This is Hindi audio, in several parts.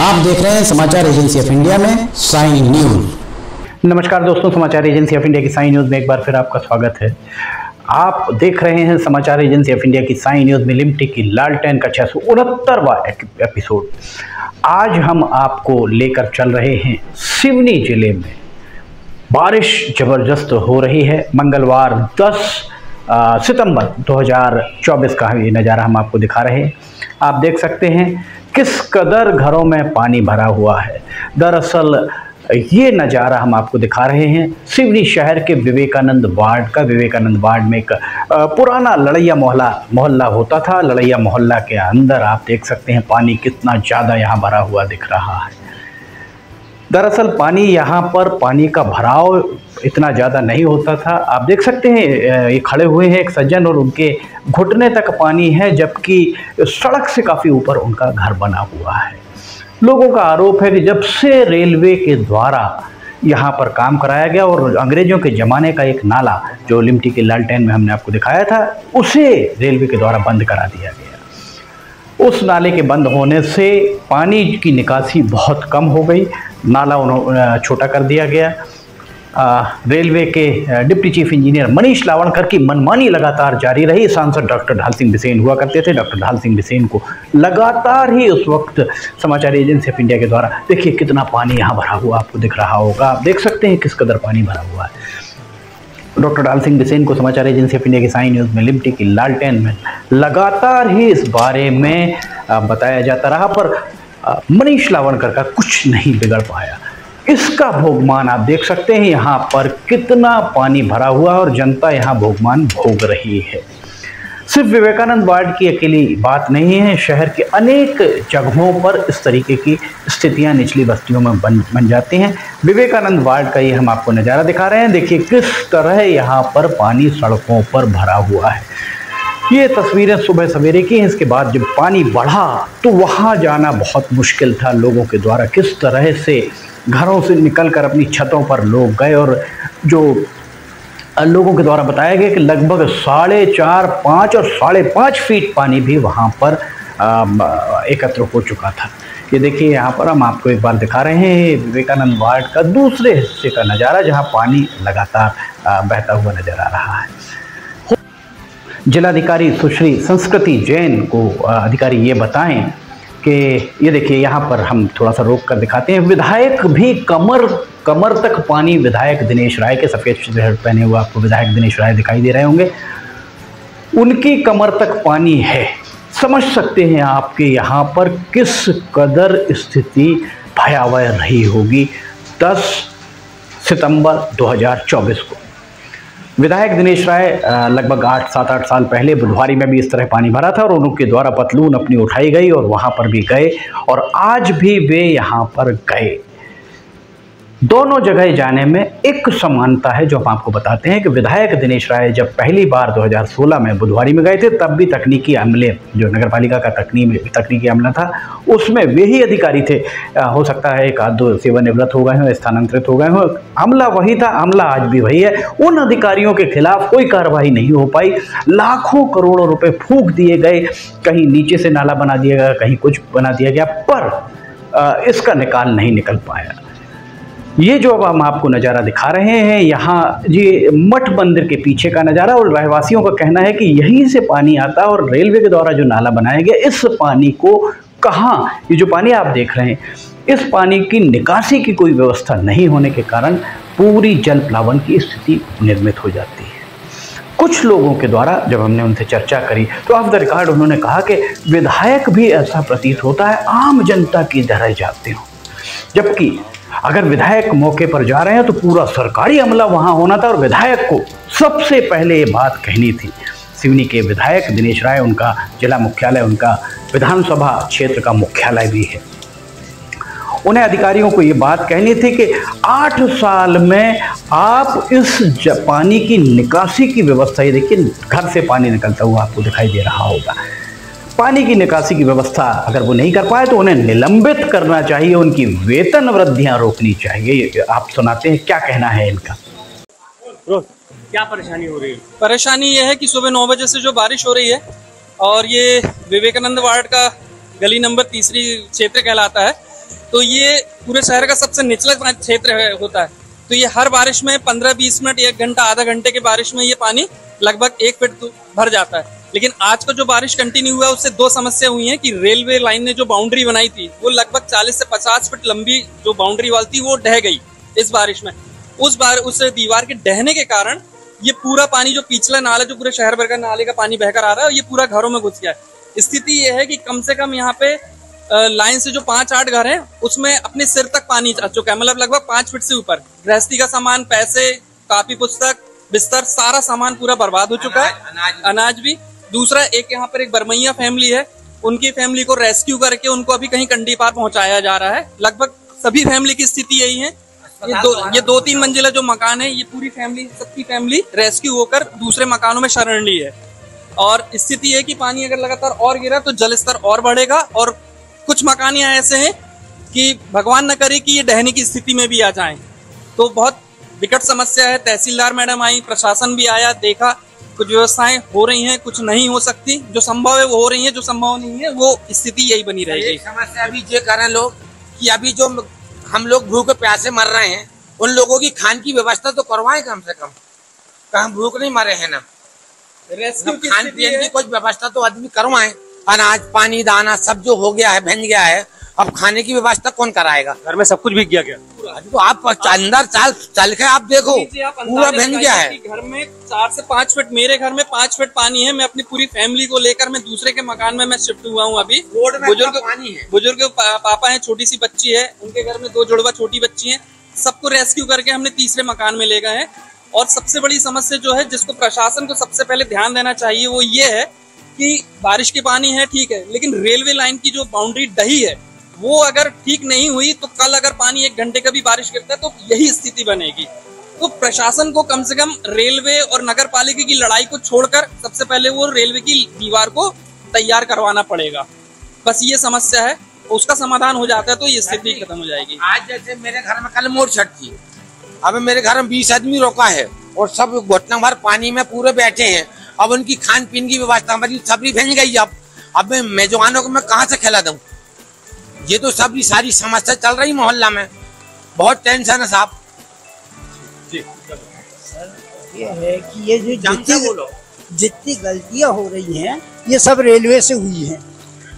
आप देख रहे हैं समाचार एजेंसी ऑफ़ इंडिया में साइन न्यूज़। नमस्कार दोस्तों समाचार एजेंसी ऑफ़ इंडिया की साई न्यूज़ में एक बार फिर आपका स्वागत है। आप देख रहे हैं समाचार एजेंसी ऑफ़ इंडिया की साइन न्यूज़ में लिमटी की लालटेन का छः सौ उनहत्तरवा एपिसोड। आज हम आपको लेकर चल रहे हैं सिवनी ज़िले में। बारिश ज़बरदस्त हो रही है। मंगलवार 10 आ, सितंबर 2024 का ये नज़ारा हम आपको दिखा रहे हैं। आप देख सकते हैं किस कदर घरों में पानी भरा हुआ है? दरअसल, ये नज़ारा हम आपको दिखा रहे हैं। सिवनी शहर के विवेकानंद वार्ड का, विवेकानंद वार्ड में एक पुराना लड़ैया मोहल्ला मोहल्ला होता था। लड़ैया मोहल्ला के अंदर आप देख सकते हैं, पानी कितना ज़्यादा यहाँ भरा हुआ दिख रहा है। दरअसल, पानी यहाँ पर, पानी का भराव इतना ज़्यादा नहीं होता था। आप देख सकते हैं ये खड़े हुए हैं एक सज्जन और उनके घुटने तक पानी है, जबकि सड़क से काफ़ी ऊपर उनका घर बना हुआ है। लोगों का आरोप है कि जब से रेलवे के द्वारा यहाँ पर काम कराया गया और अंग्रेज़ों के ज़माने का एक नाला जो लिमटी के लालटेन में हमने आपको दिखाया था, उसे रेलवे के द्वारा बंद करा दिया गया। उस नाले के बंद होने से पानी की निकासी बहुत कम हो गई, नाला उन्होंने छोटा कर दिया गया। रेलवे के deputy chief engineer Manish Lavankar की मनमानी लगातार जारी रही। सांसद डॉक्टर ढाल सिंह बिसेन हुआ करते थे। डॉक्टर ढाल सिंह बिसेन को लगातार ही उस वक्त समाचार एजेंसी ऑफ़ इंडिया के द्वारा, देखिए कितना पानी यहाँ भरा हुआ आपको दिख रहा होगा। आप देख सकते हैं किस कदर पानी भरा हुआ है। डॉक्टर डाल सिंह बिसेन को समाचार एजेंसी ऑफ़ इंडिया की साई न्यूज़ में लिमटी की लालटेन में लगातार ही इस बारे में बताया जाता रहा। पर मनीष लावणकर का कुछ नहीं बिगड़ पाया। इसका भोगमान आप देख सकते हैं, यहाँ पर कितना पानी भरा हुआ और जनता यहाँ भोगमान भोग रही है। सिर्फ़ विवेकानंद वार्ड की अकेली बात नहीं है, शहर के अनेक जगहों पर इस तरीके की स्थितियाँ, निचली बस्तियों में बन बन जाती हैं। विवेकानंद वार्ड का ये हम आपको नज़ारा दिखा रहे हैं। देखिए किस तरह यहाँ पर पानी सड़कों पर भरा हुआ है। ये तस्वीरें सुबह सवेरे की हैं, इसके बाद जब पानी बढ़ा तो वहाँ जाना बहुत मुश्किल था लोगों के द्वारा। किस तरह से घरों से निकलकर अपनी छतों पर लोग गए और जो लोगों के द्वारा बताया गया कि लगभग साढ़े चार पाँच और साढ़े पाँच फीट पानी भी वहाँ पर एकत्र हो चुका था। ये देखिए, यहाँ पर हम आपको एक बार दिखा रहे हैं विवेकानंद वार्ड का दूसरे हिस्से का नज़ारा, जहाँ पानी लगातार बहता हुआ नज़र आ रहा है। जिलाधिकारी सुश्री संस्कृति जैन को अधिकारी ये बताएँ कि, ये देखिए, यहाँ पर हम थोड़ा सा रोक कर दिखाते हैं। विधायक भी कमर कमर तक पानी विधायक दिनेश राय के सफ़ेद शर्ट पहने हुए आपको विधायक दिनेश राय दिखाई दे रहे होंगे। उनकी कमर तक पानी है। समझ सकते हैं आपके यहाँ पर किस कदर स्थिति भयावह रही होगी। 10 सितंबर 2024 को। विधायक दिनेश राय लगभग आठ, सात, आठ साल पहले बुधवारी में भी इस तरह पानी भरा था और उनके द्वारा पतलून अपनी उठाई गई और वहाँ पर भी गए और आज भी वे यहाँ पर गए। दोनों जगह जाने में एक समानता है जो हम आपको बताते हैं कि विधायक दिनेश राय जब पहली बार 2016 में बुधवारी में गए थे तब भी तकनीकी अमले जो नगर पालिका का तकनीक तकनीकी अमला था उसमें वे ही अधिकारी थे। आ, हो सकता है एक आध दो सेवानिवृत्त हो गए हों स्थानांतरित हो गए हों। अमला वही था अमला आज भी वही है। उन अधिकारियों के खिलाफ कोई कार्रवाई नहीं हो पाई। लाखों करोड़ों रुपये फूक दिए गए। कहीं नीचे से नाला बना दिया गया कहीं कुछ बना दिया गया पर इसका निकाल नहीं निकल पाया। ये जो अब हम आपको नज़ारा दिखा रहे हैं, यहाँ ये मठ मंदिर के पीछे का नज़ारा और रहवासियों का कहना है कि यहीं से पानी आता और रेलवे के द्वारा जो नाला बनाया गया, इस पानी को कहाँ, ये जो पानी आप देख रहे हैं, इस पानी की निकासी की कोई व्यवस्था नहीं होने के कारण पूरी जल प्लावन की स्थिति निर्मित हो जाती है। कुछ लोगों के द्वारा जब हमने उनसे चर्चा करी तो ऑफ़ द रिकॉर्ड उन्होंने कहा कि विधायक भी ऐसा प्रतीत होता है, आम जनता की तरह जाते हो, जबकि अगर विधायक मौके पर जा रहे हैं तो पूरा सरकारी अमला वहाँ होना था और विधायक को सबसे पहले ये बात कहनी थी। सिवनी के विधायक दिनेश राय, उनका जिला मुख्यालय, उनका विधानसभा क्षेत्र का मुख्यालय भी है। उन्हें अधिकारियों को ये बात कहनी थी कि आठ साल में आप इस पानी की निकासी की व्यवस्था, ये देखिए, घर से पानी निकलता हुआ आपको दिखाई दे रहा होगा। पानी की निकासी की व्यवस्था अगर वो नहीं कर पाए तो उन्हें निलंबित करना चाहिए उनकी वेतन वृद्धियाँ रोकनी चाहिए। आप सुनाते हैं क्या कहना है इनका? क्या परेशानी हो रही है? परेशानी ये है कि सुबह नौ बजे से जो बारिश हो रही है और ये विवेकानंद वार्ड का गली नंबर तीसरी क्षेत्र कहलाता है तो ये पूरे शहर का सबसे निचला क्षेत्र होता है। तो ये हर बारिश में पंद्रह बीस मिनट एक घंटा आधा घंटे के बारिश में ये पानी लगभग एक फीट भर जाता है। लेकिन आज का जो बारिश कंटिन्यू हुआ उससे दो समस्या हुई है कि रेलवे लाइन ने जो बाउंड्री बनाई थी वो लगभग 40 से 50 फीट लंबी जो बाउंड्री वाल थी वो ढह गई इस बारिश में। उस बार उस दीवार के डहने के कारण ये पूरा पानी जो पिछला नाला जो पूरे शहर भर का नाले का पानी बहकर आ रहा है ये पूरा घरों में घुस गया है। स्थिति ये है कि कम से कम यहाँ पे लाइन से जो पाँच आठ घर हैं उसमें अपने सिर तक पानी आ चुका है मतलब लगभग पाँच फीट से ऊपर। गृहस्थी का सामान पैसे कापी पुस्तक बिस्तर सारा सामान पूरा बर्बाद हो चुका है। अनाज भी। दूसरा, एक यहाँ पर एक बरमैया फैमिली है। उनकी फैमिली को रेस्क्यू करके उनको अभी कहीं कंडी पार पहुँचाया जा रहा है। लगभग सभी फैमिली की स्थिति यही है। ये दो ये दो तीन मंजिला जो मकान है, ये पूरी फैमिली सबकी फैमिली रेस्क्यू होकर दूसरे मकानों में शरण ली है। और स्थिति है कि पानी अगर लगातार और गिरा तो जल स्तर और बढ़ेगा और कुछ मकान यहाँ ऐसे हैं कि भगवान न करे कि ये डहने की स्थिति में भी आ जाएँ। तो बहुत विकट समस्या है। तहसीलदार मैडम आई, प्रशासन भी आया, देखा कुछ व्यवस्थाएँ हो रही हैं कुछ नहीं हो सकती। जो संभव है वो हो रही है जो संभव नहीं है वो स्थिति यही बनी रहेगी। समस्या अभी ये करें लोग कि अभी जो हम लोग भूख प्यासे मर रहे हैं उन लोगों की खान की व्यवस्था तो करवाए कम से कम। हम भूख नहीं मरे है ना। रेस्क्यू खान पीने की कुछ व्यवस्था तो आदमी करवाए। अनाज पानी दाना सब जो हो गया है बन गया है अब खाने की व्यवस्था कौन कराएगा? घर में सब कुछ बिक गया। क्या तो आप अंदर चाल चल के आप देखो। पूरा बन गया है। घर में चार से पाँच फीट मेरे घर में पाँच फीट पानी है मैं अपनी पूरी फैमिली को लेकर मैं दूसरे के मकान में मैं शिफ्ट हुआ हूँ अभी। बुज़ुर्ग पानी है। बुज़ुर्ग पापा है छोटी सी बच्ची है उनके घर में दो जुड़वा छोटी बच्ची है। सबको रेस्क्यू करके हमने तीसरे मकान में ले गए हैं। और सबसे बड़ी समस्या जो है जिसको प्रशासन को सबसे पहले ध्यान देना चाहिए वो ये है कि बारिश के पानी है ठीक है लेकिन रेलवे लाइन की जो बाउंड्री डही है वो अगर ठीक नहीं हुई तो कल अगर पानी एक घंटे का भी बारिश गिरता है तो यही स्थिति बनेगी। तो प्रशासन को कम से कम रेलवे और नगर पालिका की लड़ाई को छोड़कर सबसे पहले वो रेलवे की दीवार को तैयार करवाना पड़ेगा। बस ये समस्या है उसका समाधान हो जाता है तो ये स्थिति खत्म हो जाएगी। आज जैसे मेरे घर में कल मोड़ छठ थी। अब मेरे घर में बीस आदमी रोका है और सब घटना भर पानी में पूरे बैठे हैं। अब उनकी खान पीन की व्यवस्था हमारी सब्ज़ी भेज गई अब। अब मैं मेजबानों को मैं कहाँ से खिला दूँ? ये तो सब सारी समस्या चल रही मोहल्ला में। बहुत टेंशन है साहब। ये है कि ये जो जितनी जितनी गलतियाँ हो रही हैं ये सब रेलवे से हुई हैं।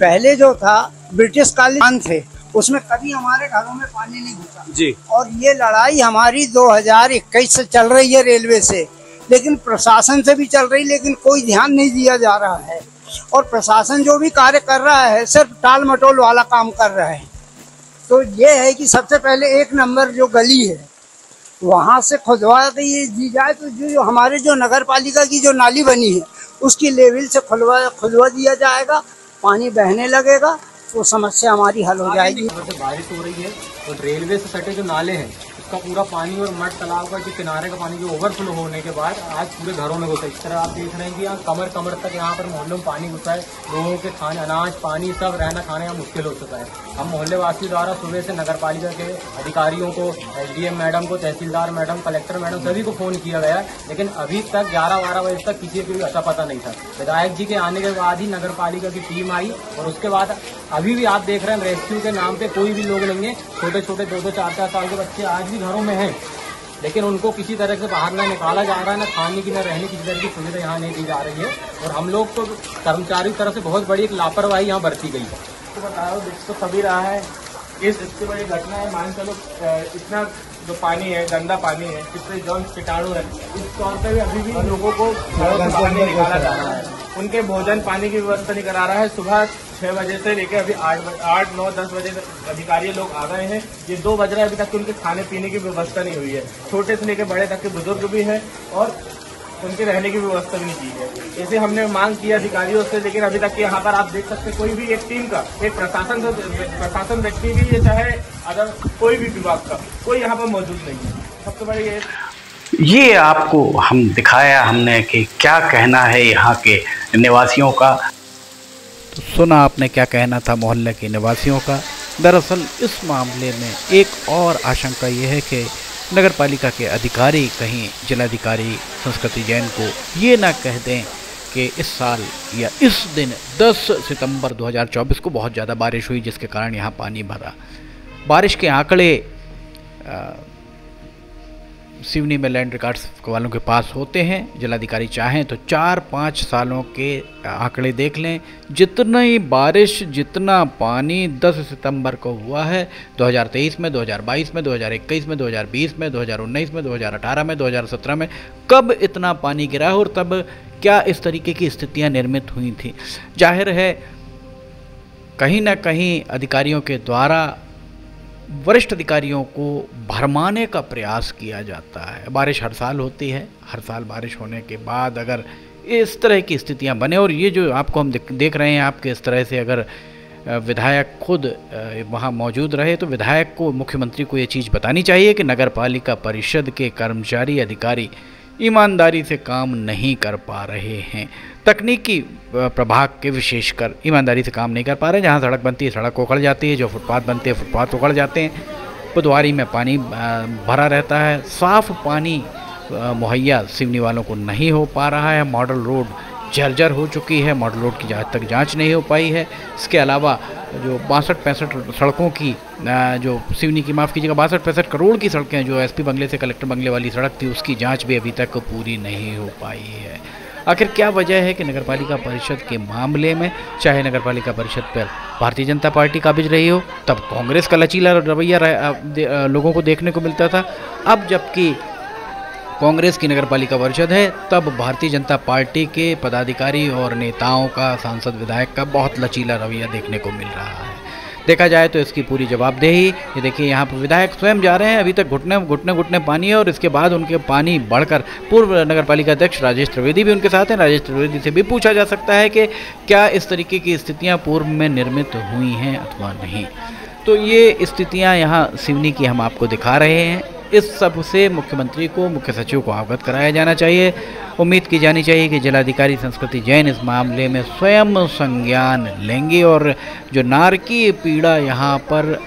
पहले जो था ब्रिटिश कालीन थे। उसमें कभी हमारे घरों में पानी नहीं घुसा। जी। और ये लड़ाई हमारी 2021 से चल रही है रेलवे से। लेकिन प्रशासन से भी चल रही लेकिन कोई ध्यान नहीं दिया जा रहा है। और प्रशासन जो भी कार्य कर रहा है सिर्फ़ टाल मटोल वाला काम कर रहा है। तो ये है कि सबसे पहले एक नंबर जो गली है वहाँ से खुदवा दी दी जाए तो जो हमारे जो नगर पालिका की जो नाली बनी है उसकी लेवल से खुलवा खुलवा दिया जाएगा पानी बहने लगेगा तो समस्या हमारी हल हो जाएगी। बारिश हो रही है तो रेलवे से सटे जो नाले हैं उसका पूरा पानी और मठ तालाब का जो किनारे का पानी जो ओवरफ्लो होने के बाद आज पूरे घरों में घुसा इस तरह आप देख रहे हैं कि यहाँ कमर कमर तक यहाँ पर मोहल्लों में पानी घुसा है। लोगों के खाने, अनाज, पानी, सब रहना खाने यहाँ मुश्किल हो चुका है। हम मोहल्ले वासी द्वारा सुबह से नगर के अधिकारियों को, एसडीएम मैडम को, तहसीलदार मैडम, कलेक्टर मैडम सभी को फ़ोन किया गया, लेकिन अभी तक ग्यारह बारह बजे तक किसी को भी अच्छा पता नहीं था। विधायक जी के आने के बाद ही नगर की टीम आई और उसके बाद अभी भी आप देख रहे हैं रेस्क्यू के नाम पे कोई भी लोग नहीं है। छोटे छोटे दो दो चार चार साल के बच्चे आज भी घरों में है। लेकिन उनको किसी तरह से बाहर ना निकाला जा रहा है, ना खाने की, ना रहने की तरह की सुविधा यहाँ नहीं दी जा रही है। और हम लोग तो कर्मचारी की तरफ़ से बहुत बड़ी एक लापरवाही यहाँ बरती गई है। तो बताओ तो सभी रहा है। इस इससे बड़ी घटना है, मान चलो इतना जो पानी है गंदा पानी है इससे जो कीटाणु है इस तौर पर भी अभी भी लोगों को पानी निकाला जा रहा है। उनके भोजन पानी की व्यवस्था नहीं करा रहा है। सुबह छह बजे से लेकर अभी आठ आठ नौ दस बजे तक अधिकारी लोग आ गए हैं। ये दो बज रहे हैं अभी तक उनके खाने पीने की व्यवस्था नहीं हुई है। छोटे से लेकर बड़े तक के बुज़ुर्ग भी हैं और उनके रहने की व्यवस्था भी नहीं की है जैसे हमने मांग की अधिकारियों से लेकिन अभी तक यहाँ पर आप देख सकते कोई भी एक टीम का एक प्रशासन प्रशासन व्यक्ति भी ये चाहे अगर कोई भी विभाग का कोई यहाँ पर मौजूद नहीं है। सबसे बड़ी ये ये आपको हम दिखाया हमने कि क्या कहना है यहाँ के निवासियों का। तो सुना आपने क्या कहना था मोहल्ले के निवासियों का। दरअसल इस मामले में एक और आशंका ये है कि नगर पालिका के अधिकारी कहीं जिलाधिकारी संस्कृति जैन को ये ना कह दें कि इस साल या इस दिन 10 सितंबर 2024 को बहुत ज़्यादा बारिश हुई, जिसके कारण यहाँ पानी भरा। बारिश के आंकड़े सिवनी में लैंड रिकॉर्ड्स वालों के पास होते हैं। जिलाधिकारी चाहें तो चार पाँच सालों के आंकड़े देख लें। जितनी बारिश, जितना पानी 10 सितंबर को हुआ है 2023 में 2022 में 2021 में 2020 में 2019 में 2018 में 2017 में, कब इतना पानी गिरा है और तब क्या इस तरीके की स्थितियाँ निर्मित हुई थी? ज़ाहिर है, कहीं ना कहीं अधिकारियों के द्वारा वरिष्ठ अधिकारियों को भरमाने का प्रयास किया जाता है। बारिश हर साल होती है। हर साल बारिश होने के बाद अगर इस तरह की स्थितियाँ बने और ये जो आपको हम देख रहे हैं, आपके इस तरह से अगर विधायक खुद वहाँ मौजूद रहे तो विधायक को, मुख्यमंत्री को ये चीज़ बतानी चाहिए कि नगर पालिका परिषद के कर्मचारी, अधिकारी ईमानदारी से काम नहीं कर पा रहे हैं। तकनीकी प्रभाग के विशेषकर ईमानदारी से काम नहीं कर पा रहे, जहाँ सड़क बनती है, सड़क उखड़ जाती है, जो फुटपाथ बनते हैं, फुटपाथ उखड़ जाते हैं। पुदवारी में पानी भरा रहता है। साफ़ पानी मुहैया सिवनी वालों को नहीं हो पा रहा है। मॉडल रोड जर्जर हो चुकी है, मॉडल रोड की जहाँ तक जाँच नहीं हो पाई है। इसके अलावा जो बासठ पैंसठ सड़कों की जो सिवनी की, माफ़ कीजिएगा, बासठ पैंसठ करोड़ की सड़कें जो एसपी बंगले से कलेक्टर बंगले वाली सड़क थी, उसकी जाँच भी अभी तक पूरी नहीं हो पाई है। आखिर क्या वजह है कि नगरपालिका परिषद के मामले में, चाहे नगरपालिका परिषद पर भारतीय जनता पार्टी काबिज रही हो, तब कांग्रेस का लचीला रवैया लोगों को देखने को मिलता था। अब जबकि कांग्रेस की नगरपालिका परिषद है, तब भारतीय जनता पार्टी के पदाधिकारी और नेताओं का सांसद विधायक का बहुत लचीला रवैया देखने को मिल रहा है। देखा जाए तो इसकी पूरी जवाबदेही, ये देखिए, यहाँ पर विधायक स्वयं जा रहे हैं, अभी तक घुटने घुटने घुटने पानी है और इसके बाद उनके पानी बढ़कर पूर्व नगर पालिका अध्यक्ष राजेश त्रिवेदी भी उनके साथ हैं। राजेश त्रिवेदी से भी पूछा जा सकता है कि क्या इस तरीके की स्थितियाँ पूर्व में निर्मित हुई हैं अथवा नहीं। तो ये स्थितियाँ यहाँ सिवनी की हम आपको दिखा रहे हैं। इस सबसे मुख्यमंत्री को, मुख्य सचिव को अवगत कराया जाना चाहिए। उम्मीद की जानी चाहिए कि जिलाधिकारी संस्कृति जैन इस मामले में स्वयं संज्ञान लेंगे और जो नारकीय पीड़ा यहाँ पर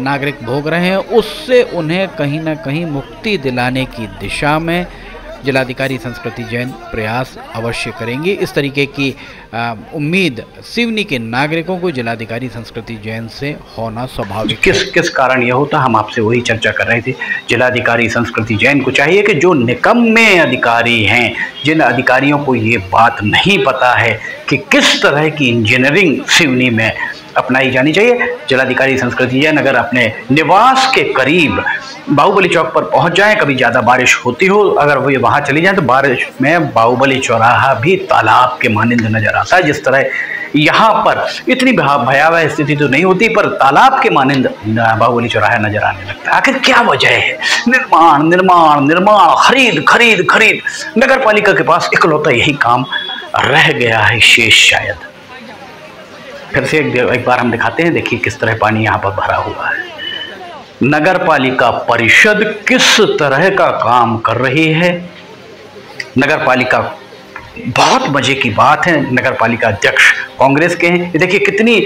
नागरिक भोग रहे हैं, उससे उन्हें कहीं ना कहीं मुक्ति दिलाने की दिशा में जिलाधिकारी संस्कृति जैन प्रयास अवश्य करेंगी। इस तरीके की उम्मीद सिवनी के नागरिकों को जिलाधिकारी संस्कृति जैन से होना स्वाभाविक किस किस कारण यह होता? हम आपसे वही चर्चा कर रहे थे। जिलाधिकारी संस्कृति जैन को चाहिए कि जो निकम्मे अधिकारी हैं, जिन अधिकारियों को ये बात नहीं पता है कि किस तरह की इंजीनियरिंग सिवनी में अपनाई जानी चाहिए। जिलाधिकारी संस्कृति जैन, अगर अपने निवास के करीब बाहुबली चौक पर पहुँच जाएँ, कभी ज़्यादा बारिश होती हो, अगर वो वहाँ चली जाए तो बारिश में बाहुबली चौराहा भी तालाब के मानिंद नज़र आता है। जिस तरह यहाँ पर इतनी भयावह स्थिति तो नहीं होती, पर तालाब के मानिंद बाहुबली चौराहा नज़र आने लगता है। आखिर क्या वजह है? निर्माण निर्माण निर्माण, खरीद खरीद खरीद। नगर पालिका के पास इकलौता यही काम रह गया है, शेष शायद। फिर से एक, एक बार हम दिखाते हैं देखिए किस तरह पानी यहाँ पर भरा हुआ है। नगर पालिका परिषद किस तरह का काम कर रही है? नगर पालिका बहुत मज़े की बात है नगर पालिका अध्यक्ष कांग्रेस के हैं। देखिए कितनी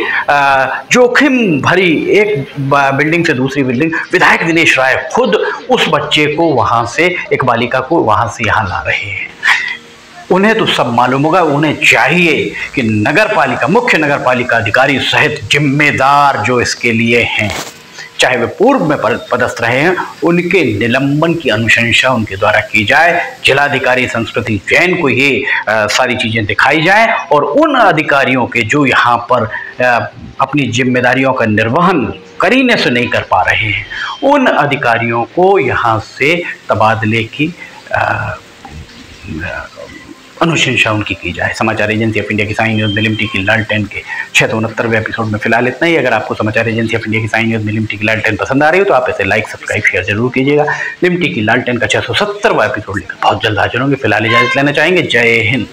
जोखिम भरी एक बिल्डिंग से दूसरी बिल्डिंग विधायक दिनेश राय खुद उस बच्चे को वहाँ से एक बालिका को वहाँ से यहाँ ला रहे हैं। उन्हें तो सब मालूम होगा उन्हें चाहिए कि नगर पालिका मुख्य नगर पालिका अधिकारी सहित जिम्मेदार जो इसके लिए हैं चाहे वे पूर्व में पदस्थ रहे हैं उनके निलंबन की अनुशंसा उनके द्वारा की जाए जिलाधिकारी संस्कृति जैन को ये आ, सारी चीज़ें दिखाई जाए और उन अधिकारियों के जो यहाँ पर आ, अपनी जिम्मेदारियों का निर्वहन करीने से नहीं कर पा रहे हैं उन अधिकारियों को यहाँ से तबादले की आ, अनुशंसा उनकी की जाए। समाचार एजेंसी ऑफ़ इंडिया की साइन न्यूज़ मिलिमटी की लाल टेन के छः सौ उनहत्तरवें एपिसोड में फ़िलहाल इतना ही। अगर आपको समाचार एजेंसी ऑफ़ इंडिया की साइन न्यूज़ मिलिमटी की लाल टेन पसंद आ रही हो तो आप इसे लाइक सब्सक्राइब शेयर ज़रूर कीजिएगा। लिमटी की लाल टेन का छः सौ सत्तरवा एपिसोड लेकर बहुत जल्द हाजिर होंगे। फ़िलहाल इजाज़त लेना चाहेंगे। जय हिंद।